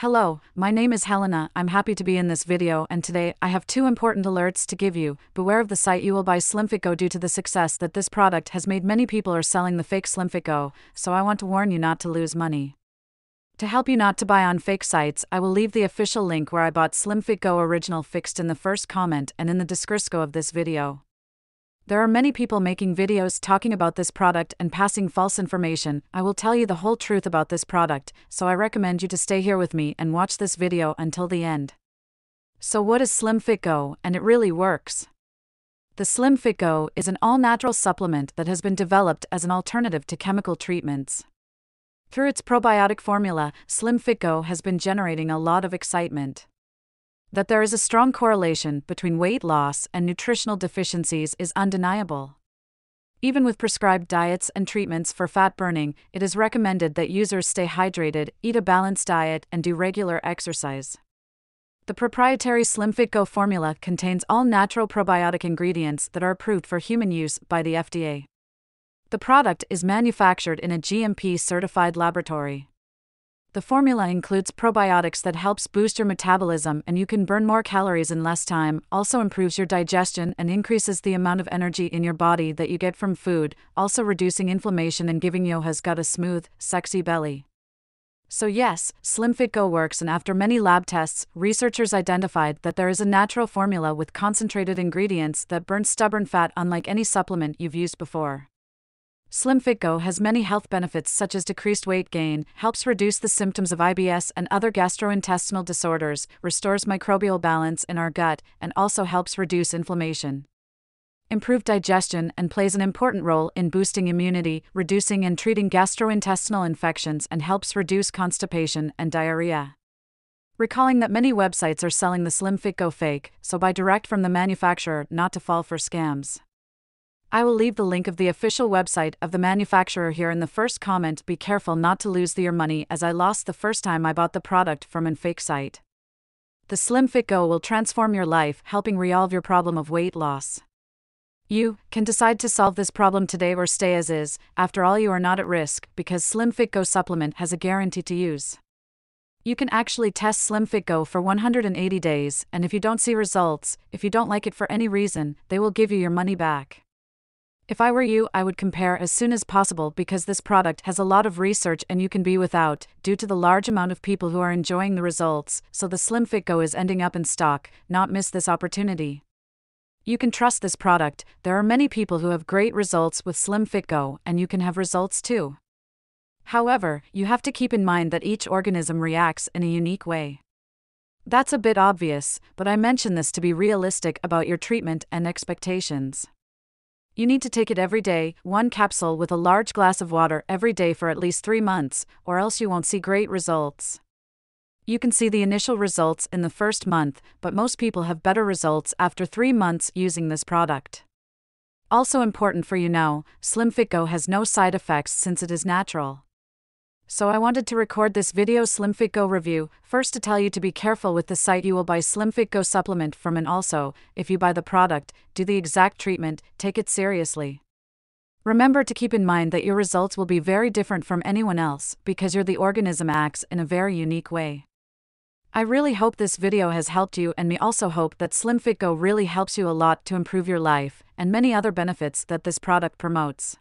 Hello, my name is Helena. I'm happy to be in this video, and today I have two important alerts to give you. Beware of the site you will buy SlimFit Go due to the success that this product has made. Many people are selling the fake SlimFit Go, so I want to warn you not to lose money. To help you not to buy on fake sites, I will leave the official link where I bought SlimFit Go Original fixed in the first comment and in the description of this video. There are many people making videos talking about this product and passing false information. I will tell you the whole truth about this product, so I recommend you to stay here with me and watch this video until the end. So, what is Slim Fit Go? And it really works. The Slim Fit Go is an all natural supplement that has been developed as an alternative to chemical treatments. Through its probiotic formula, Slim Fit Go has been generating a lot of excitement. That there is a strong correlation between weight loss and nutritional deficiencies is undeniable. Even with prescribed diets and treatments for fat burning, it is recommended that users stay hydrated, eat a balanced diet, and do regular exercise. The proprietary SlimFit Go formula contains all natural probiotic ingredients that are approved for human use by the FDA. The product is manufactured in a GMP certified laboratory. The formula includes probiotics that helps boost your metabolism and you can burn more calories in less time, also improves your digestion and increases the amount of energy in your body that you get from food, also reducing inflammation and giving you has got a smooth, sexy belly. So yes, SlimFit Go works and after many lab tests, researchers identified that there is a natural formula with concentrated ingredients that burn stubborn fat unlike any supplement you've used before. SlimFit Go has many health benefits such as decreased weight gain, helps reduce the symptoms of IBS and other gastrointestinal disorders, restores microbial balance in our gut, and also helps reduce inflammation. Improve digestion and plays an important role in boosting immunity, reducing and treating gastrointestinal infections, and helps reduce constipation and diarrhea. Recalling that many websites are selling the SlimFit Go fake, so buy direct from the manufacturer not to fall for scams. I will leave the link of the official website of the manufacturer here in the first comment. Be careful not to lose your money as I lost the first time I bought the product from an fake site. The Slim Fit Go will transform your life, helping resolve your problem of weight loss. You can decide to solve this problem today or stay as is. After all, you are not at risk because Slim Fit Go supplement has a guarantee to use. You can actually test Slim Fit Go for 180 days, and if you don't see results, if you don't like it for any reason, they will give you your money back. If I were you, I would compare as soon as possible because this product has a lot of research and you can be without, due to the large amount of people who are enjoying the results, so the Slim Fit Go is ending up in stock, not miss this opportunity. You can trust this product, there are many people who have great results with Slim Fit Go, and you can have results too. However, you have to keep in mind that each organism reacts in a unique way. That's a bit obvious, but I mention this to be realistic about your treatment and expectations. You need to take it every day, one capsule with a large glass of water every day for at least three months, or else you won't see great results. You can see the initial results in the first month, but most people have better results after three months using this product. Also important for you now, Slim Fit Go has no side effects since it is natural so I wanted to record this video SlimFit Go review, first to tell you to be careful with the site you will buy SlimFit Go supplement from and also, if you buy the product, do the exact treatment, take it seriously. Remember to keep in mind that your results will be very different from anyone else because your the organism acts in a very unique way. I really hope this video has helped you and me also hope that SlimFit Go really helps you a lot to improve your life and many other benefits that this product promotes.